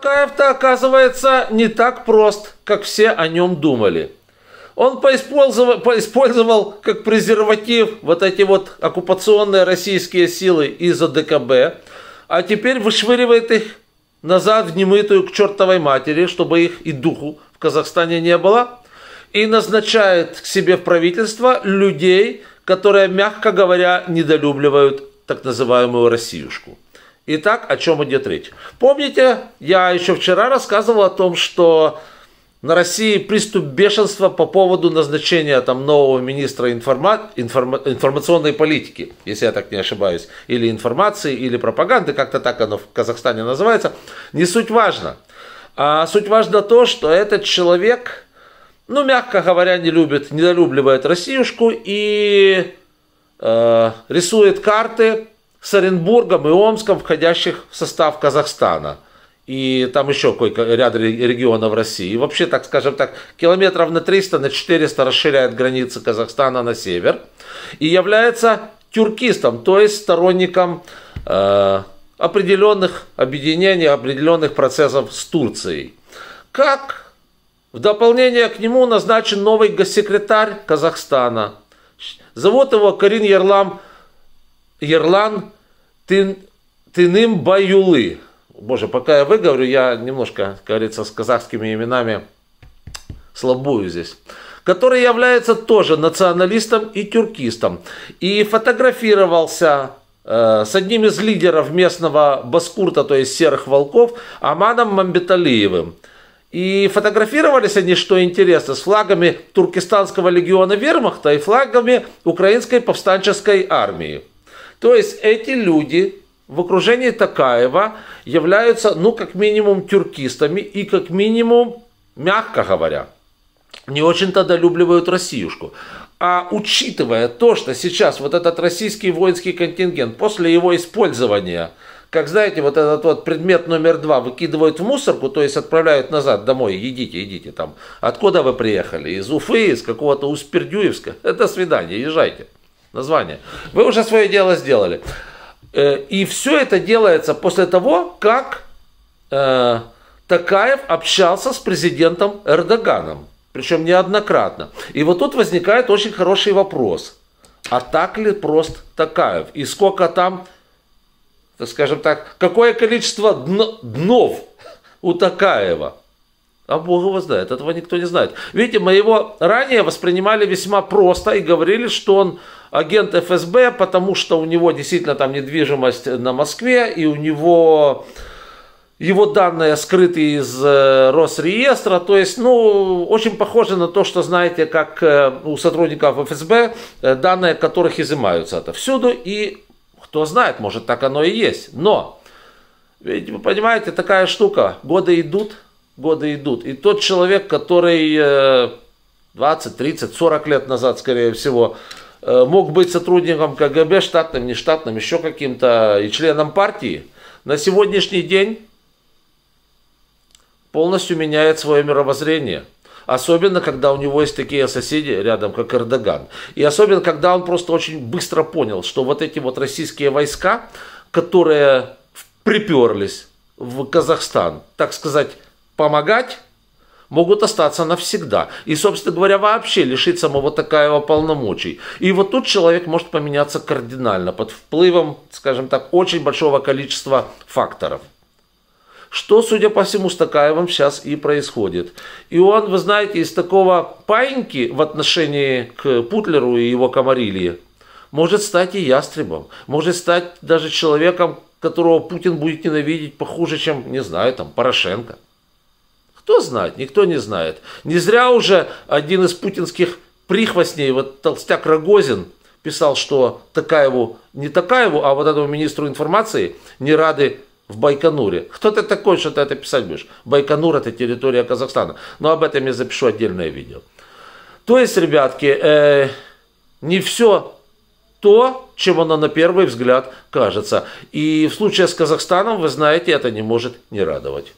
Такаев-то оказывается не так прост, как все о нем думали. Он поиспользовал, поиспользовал как презерватив вот эти вот оккупационные российские силы из ОДКБ, а теперь вышвыривает их назад в немытую к чертовой матери, чтобы их и духу в Казахстане не было, и назначает к себе в правительство людей, которые, мягко говоря, недолюбливают так называемую Россиюшку. Итак, о чем идет речь? Помните, я еще вчера рассказывал о том, что на России приступ бешенства по поводу назначения там, нового министра информа... Информа... информационной политики, если я так не ошибаюсь, или информации, или пропаганды, как-то так оно в Казахстане называется. Не суть важно. А суть важно то, что этот человек, ну, мягко говоря, не любит, недолюбливает Россиюшку и э, рисует карты с Оренбургом и Омском, входящих в состав Казахстана. И там еще ряд регионов России. И вообще, так скажем так, километров на 300, на 400 расширяет границы Казахстана на север. И является тюркистом, то есть сторонником э, определенных объединений, определенных процессов с Турцией. Как в дополнение к нему назначен новый госсекретарь Казахстана. Зовут его Карин Ерлам Ерлан Тын, Тыным Баюлы. Боже, пока я выговорю, я немножко, как говорится, с казахскими именами слабую здесь. Который является тоже националистом и тюркистом. И фотографировался э, с одним из лидеров местного Баскурта, то есть серых волков, Аманом Мамбеталиевым. И фотографировались они, что интересно, с флагами Туркестанского легиона Вермахта и флагами Украинской повстанческой армии. То есть эти люди в окружении Такаева являются, ну, как минимум, тюркистами и, как минимум, мягко говоря, не очень-то долюбливают Россиюшку. А учитывая то, что сейчас вот этот российский воинский контингент после его использования, как знаете, вот этот вот предмет номер два выкидывают в мусорку, то есть отправляют назад домой, едите, едите там. Откуда вы приехали? Из Уфы, из какого-то Успердюевска? Это свидание, езжайте название. Вы уже свое дело сделали. Э, и все это делается после того, как э, Такаев общался с президентом Эрдоганом. Причем неоднократно. И вот тут возникает очень хороший вопрос. А так ли прост Такаев? И сколько там, так скажем так, какое количество днов у Такаева? А Бог его знает, этого никто не знает. Видите, мы его ранее воспринимали весьма просто и говорили, что он агент ФСБ, потому что у него действительно там недвижимость на Москве, и у него его данные скрыты из э, Росреестра, то есть, ну, очень похоже на то, что, знаете, как э, у сотрудников ФСБ, э, данные которых изымаются отовсюду, и кто знает, может так оно и есть. Но, ведь вы понимаете, такая штука, годы идут, годы идут, и тот человек, который 20, 30, 40 лет назад, скорее всего, мог быть сотрудником КГБ, штатным, нештатным, еще каким-то, и членом партии, на сегодняшний день полностью меняет свое мировоззрение. Особенно, когда у него есть такие соседи рядом, как Эрдоган. И особенно, когда он просто очень быстро понял, что вот эти вот российские войска, которые приперлись в Казахстан, так сказать, помогать, могут остаться навсегда. И, собственно говоря, вообще лишить самого Такаева полномочий. И вот тут человек может поменяться кардинально под вплывом, скажем так, очень большого количества факторов. Что, судя по всему, с Такаевым сейчас и происходит. И он, вы знаете, из такого паиньки в отношении к Путлеру и его комарилье может стать и ястребом. Может стать даже человеком, которого Путин будет ненавидеть похуже, чем, не знаю, там, Порошенко. Кто знает? Никто не знает. Не зря уже один из путинских прихвостней, вот толстяк Рогозин, писал, что Такаеву, не Такаеву, а вот этому министру информации не рады в Байконуре. Кто ты такой, что ты это писать будешь? Байконур это территория Казахстана. Но об этом я запишу отдельное видео. То есть, ребятки, э, не все то, чем оно на первый взгляд кажется. И в случае с Казахстаном, вы знаете, это не может не радовать.